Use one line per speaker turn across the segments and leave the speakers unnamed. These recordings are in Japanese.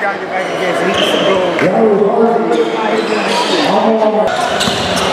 got your back again, so he can go.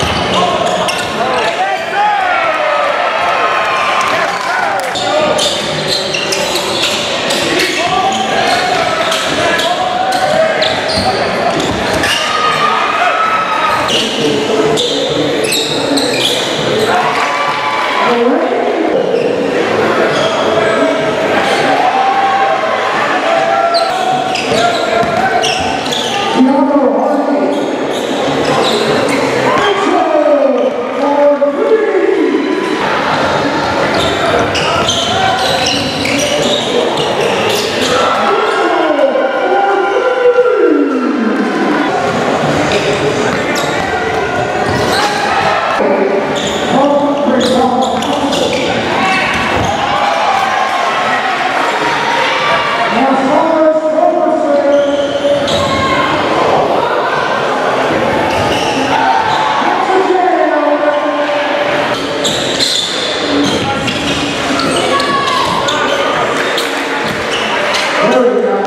There we go.